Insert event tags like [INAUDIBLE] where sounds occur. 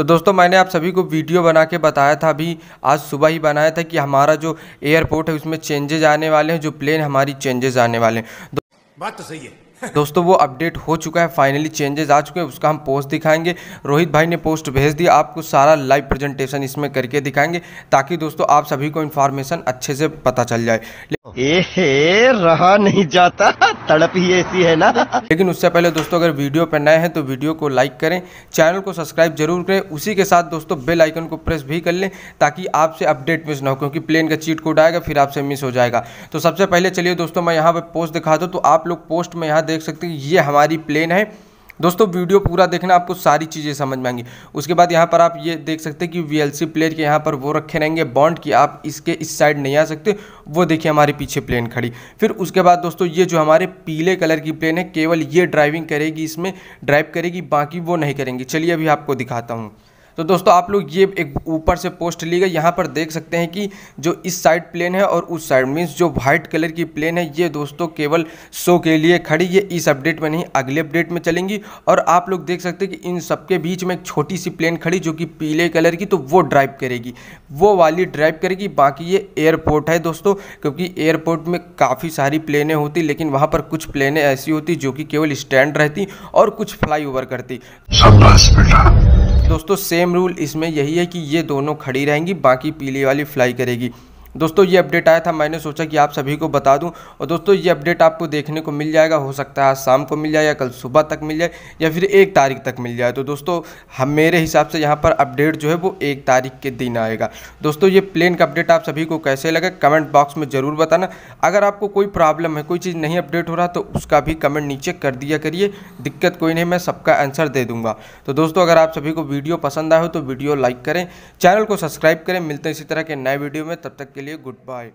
तो दोस्तों मैंने आप सभी को वीडियो बना के बताया था अभी आज सुबह ही बनाया था कि हमारा जो एयरपोर्ट है उसमें चेंजेज आने वाले हैं जो प्लेन हमारी चेंजेज आने वाले हैं। बात तो सही है। [LAUGHS] दोस्तों वो अपडेट हो चुका है फाइनली चेंजेस आ चुके हैं उसका हम पोस्ट दिखाएँगे। रोहित भाई ने पोस्ट भेज दिया आपको सारा लाइव प्रेजेंटेशन इसमें करके दिखाएँगे ताकि दोस्तों आप सभी को इन्फॉर्मेशन अच्छे से पता चल जाए। ए रहा नहीं जाता। तड़प ही ऐसी है ना। लेकिन उससे पहले दोस्तों, अगर वीडियो पर नए हैं तो वीडियो को लाइक करें, चैनल को सब्सक्राइब ज़रूर करें, उसी के साथ दोस्तों, बेल आइकन को प्रेस भी कर लें, ताकि आपसे अपडेट मिस ना हो, क्योंकि प्लेन का चीट कोड आएगा, फिर आपसे मिस हो जाएगा। तो सबसे पहले चलिए दोस्तों, मैं यहाँ पर पोस्ट दिखा दूँ तो आप लोग पोस्ट में यहाँ देख सकते हैं, ये हमारी प्लेन है। दोस्तों, वीडियो पूरा देखना, आपको सारी चीज़ें समझ में आएँगी। उसके बाद यहाँ पर आप ये देख सकते हैं कि सी प्लेयर के यहाँ पर वो रखे रहेंगे बॉन्ड कि आप इसके इस साइड नहीं आ सकते, वो देखिए हमारे पीछे प्लेन खड़ी। फिर उसके बाद दोस्तों, ये जो हमारे पीले कलर की प्लेन है, केवल ये ड्राइविंग करेगी इसमें ड्राइव करेगी, बाकी वो नहीं करेंगी। चलिए अभी आपको दिखाता हूँ। तो दोस्तों, आप लोग ये एक ऊपर से पोस्ट ली गई यहाँ पर देख सकते हैं कि जो इस साइड प्लेन है और उस साइड मीन्स जो वाइट कलर की प्लेन है, ये दोस्तों केवल शो के लिए खड़ी, ये इस अपडेट में नहीं, अगले अपडेट में चलेंगी। और आप लोग देख सकते हैं कि इन सबके बीच में एक छोटी सी प्लेन खड़ी जो कि पीले कलर की तो वो ड्राइव करेगी। वो वाली ड्राइव करेगी। बाकी ये एयरपोर्ट है दोस्तों, क्योंकि एयरपोर्ट में काफ़ी सारी प्लेनें होती, लेकिन वहाँ पर कुछ प्लेनें ऐसी होती जो कि केवल स्टैंड रहती और कुछ फ्लाई ओवर करती दोस्तों सेम रूल इसमें यही है कि ये दोनों खड़ी रहेंगी, बाकी पीली वाली फ्लाई करेगी। दोस्तों, ये अपडेट आया था, मैंने सोचा कि आप सभी को बता दूँ। और दोस्तों, ये अपडेट आपको देखने को मिल जाएगा, हो सकता है आज शाम को मिल जाए या कल सुबह तक मिल जाए या फिर एक तारीख तक मिल जाए। तो दोस्तों, हम मेरे हिसाब से यहाँ पर अपडेट जो है वो एक तारीख के दिन आएगा। दोस्तों, ये प्लेन का अपडेट आप सभी को कैसे लगे, कमेंट बॉक्स में ज़रूर बताना। अगर आपको कोई प्रॉब्लम है, कोई चीज़ नहीं अपडेट हो रहा तो उसका भी कमेंट नीचे कर दिया करिए। दिक्कत कोई नहीं, मैं सबका आंसर दे दूँगा। तो दोस्तों, अगर आप सभी को वीडियो पसंद आए हो तो वीडियो लाइक करें, चैनल को सब्सक्राइब करें। मिलते हैं इसी तरह के नए वीडियो में, तब तक के लिए गुड बाय